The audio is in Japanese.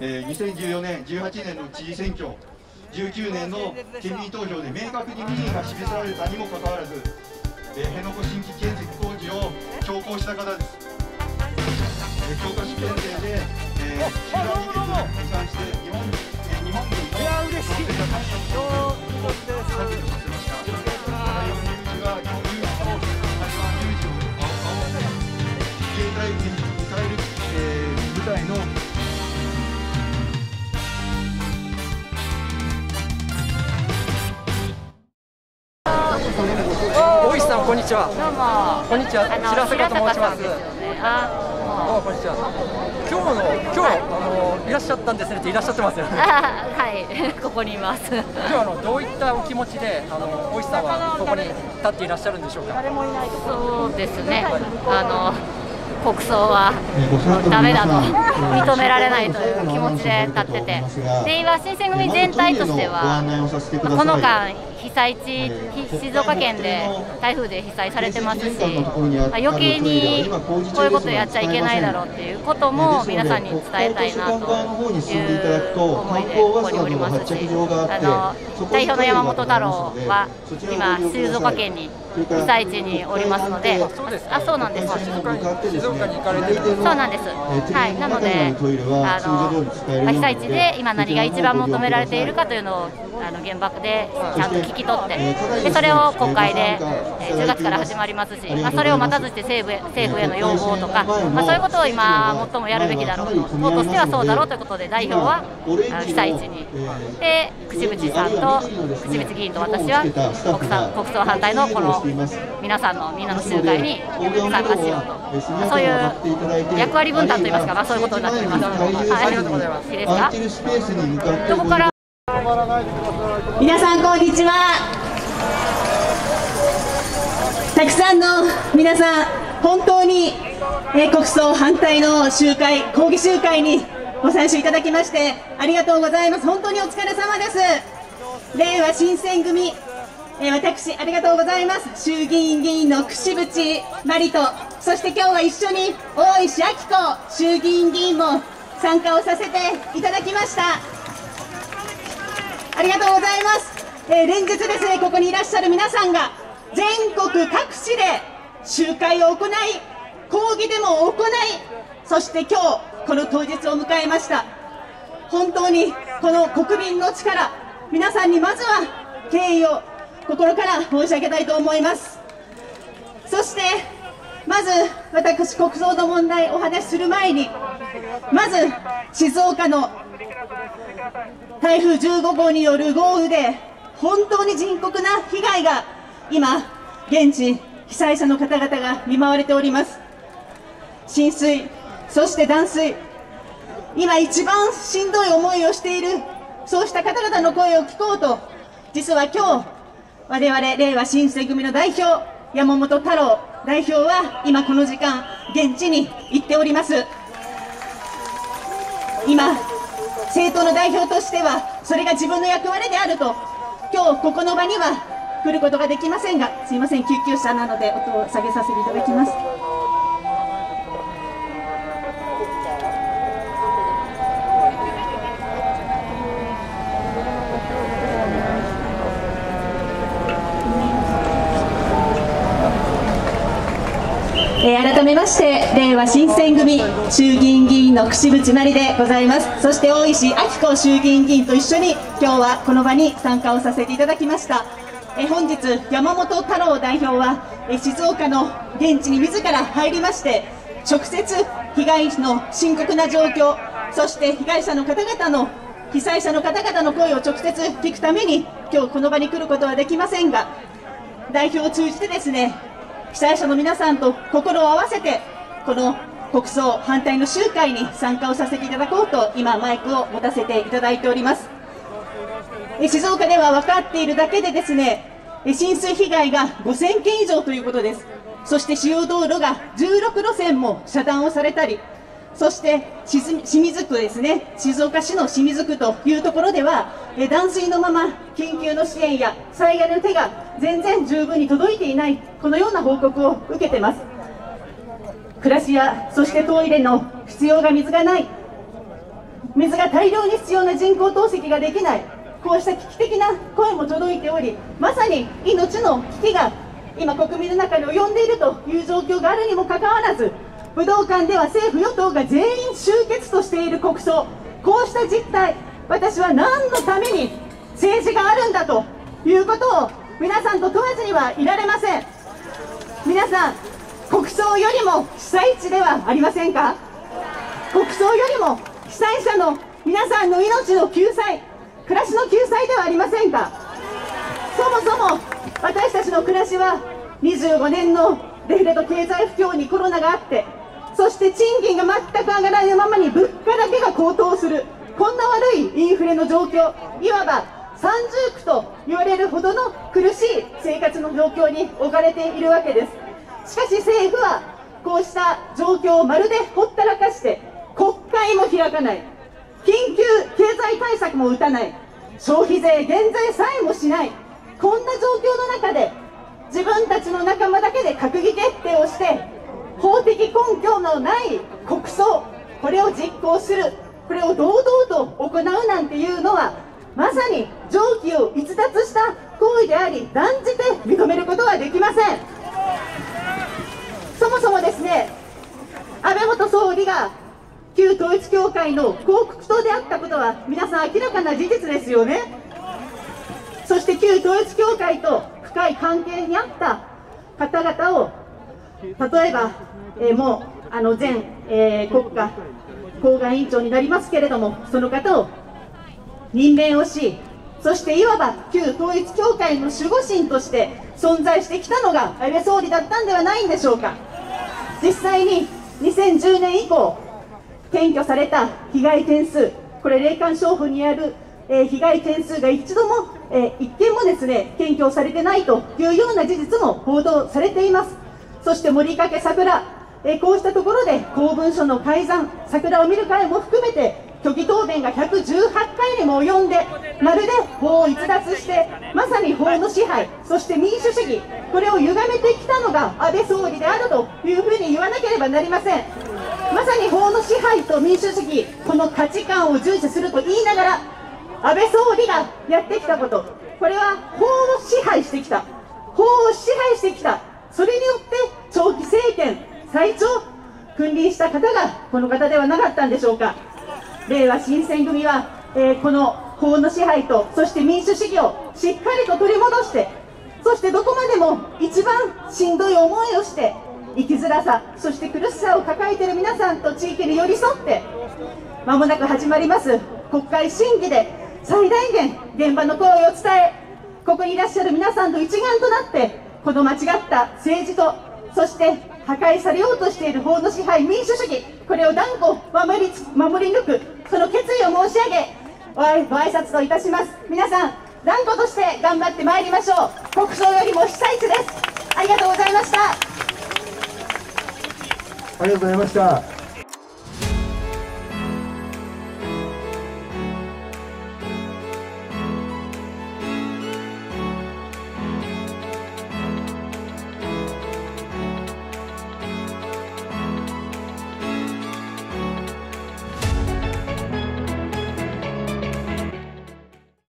えー、2014年、18年の知事選挙、19年の県民投票で明確に民意が示されたにもかかわらず、えー、辺野古新規建設工事を強行した方です。えー、強化試験制で、えー、集団議決に関して日本,、こんにちは。どうも。こんにちは。白坂と申します。ね、あ、どうもこんにちは。今日の今日、あのいらっしゃったんですねっていらっしゃってますよね。はい ここにいます。今日あのどういったお気持ちであの大石さんはここに立っていらっしゃるんでしょうか？そうですね。あの。国葬はだめだと認められないという気持ちで立っててで今、新選組全体としてはこの間被災地静岡県で台風で被災されてますし余計にこういうことやっちゃいけないだろうっていうことも皆さんに伝えたいなという思いでここにおりますしあの代表の山本太郎は今静岡県に被災地におりますので、あそうなんです。静岡に行かれてそうなんです。はい、なので、あの被災地で今何が一番求められているかというのをあの原爆でちゃんと聞き取って、でそれを国会で、えー、10月から始まりますし、まあ、それを待たずして政府へ政府への要望とか、まあ、そういうことを今最もやるべきだろうと、党としてはそうだろうということで代表は被災地に、で口渕さんと口渕議員と私は国葬国葬反対のこの皆さんのみんなの集会に参加しようと、そういう役割分担といいますか、まあ、そういうことになっております。はい、ありがとうございます。いいですか。どこから皆さんこんにちは。たくさんの皆さん、本当に、え国葬反対の集会、抗議集会にご参集いただきましてありがとうございます。本当にお疲れ様です。令和新選組えー、私、ありがとうございます。衆議院議員の串渕真理と、そして今日は一緒に大石晃子衆議院議員も参加をさせていただきました。ありがとうございます。えー、連日ですね、ここにいらっしゃる皆さんが、全国各地で集会を行い、抗議デモを行い、そして今日、この当日を迎えました。本当にこの国民の力、皆さんにまずは敬意を心から申し上げたいと思います。そしてまず私国葬の問題お話しする前にまず静岡の台風15号による豪雨で本当に深刻な被害が今現地被災者の方々が見舞われております。浸水そして断水。今一番しんどい思いをしているそうした方々の声を聞こうと実は今日我々令和新選組の代表山本太郎。代表は今この時間現地に行っております。今政党の代表としてはそれが自分の役割であると今日ここの場には来ることができませんがすいません救急車なので音を下げさせていただきます。めまして令和新選組衆議院議員の櫛渕真理でございます。そして大石晃子衆議院議員と一緒に今日はこの場に参加をさせていただきました。え本日山本太郎代表はえ静岡の現地に自ら入りまして直接被害の深刻な状況そして被害者の方々の被災者の方々の声を直接聞くために今日この場に来ることはできませんが代表を通じてですね被災者の皆さんと心を合わせてこの国葬反対の集会に参加をさせていただこうと今マイクを持たせていただいております。静岡では分かっているだけでですね。浸水被害が5000件以上ということです。そして主要道路が16路線も遮断をされたりそして清水区ですね。静岡市の清水区というところではえ断水のまま緊急の支援や災害の手が全然十分に届いていないこのような報告を受けてます。暮らしやそしてトイレの必要が水がない水が大量に必要な人工透析ができないこうした危機的な声も届いておりまさに命の危機が今国民の中に及んでいるという状況があるにもかかわらず武道館では政府与党が全員集結としている国葬。こうした実態私は何のために政治があるんだということを皆さんと問わずにはいられません。皆さん国葬よりも被災地ではありませんか？国葬よりも被災者の皆さんの命の救済暮らしの救済ではありませんか？そもそも私たちの暮らしは25年のデフレと経済不況にコロナがあってそして賃金が全く上がらないままに物価だけが高騰する。こんな悪いインフレの状況。いわば三重苦と言われるほどの苦しい生活の状況に置かれているわけです。しかし政府はこうした状況をまるでほったらかして国会も開かない。緊急経済対策も打たない。消費税減税さえもしない。こんな状況の中で自分たちの仲間だけで閣議決定をして法的根拠のない国葬これを実行するこれを堂々と行うなんていうのはまさに常軌を逸脱した行為であり断じて認めることはできません。そもそもですね安倍元総理が旧統一教会の広告塔であったことは皆さん明らかな事実ですよね。そして旧統一教会と深い関係にあった方々を例えば、えー、もうあの前、えー、国家公安委員長になりますけれどもその方を任命をしそしていわば旧統一教会の守護神として存在してきたのが安倍総理だったんではないんでしょうか。実際に2010年以降検挙された被害件数これ霊感商法にある、えー、被害件数が一度も、えー、一件もですね検挙されてないというような事実も報道されています。そして森掛桜、え、こうしたところで公文書の改ざん桜を見る会も含めて虚偽答弁が118回にも及んでまるで法を逸脱してまさに法の支配そして民主主義これを歪めてきたのが安倍総理であるというふうに言わなければなりません。まさに法の支配と民主主義この価値観を重視すると言いながら安倍総理がやってきたこと。これは法を支配してきた。法を支配してきた。それによって長期政権最長君臨した方がこの方ではなかったんでしょうか。令和新選組は、えー、この法の支配とそして民主主義をしっかりと取り戻してそしてどこまでも一番しんどい思いをして生きづらさそして苦しさを抱えている皆さんと地域に寄り添ってまもなく始まります国会審議で最大限現場の声を伝えここにいらっしゃる皆さんと一丸となってこの間違った政治とそして破壊されようとしている法の支配民主主義これを断固守り守り抜くその決意を申し上げご挨拶といたします。皆さん断固として頑張ってまいりましょう。国葬よりも被災地です。ありがとうございました。ありがとうございました。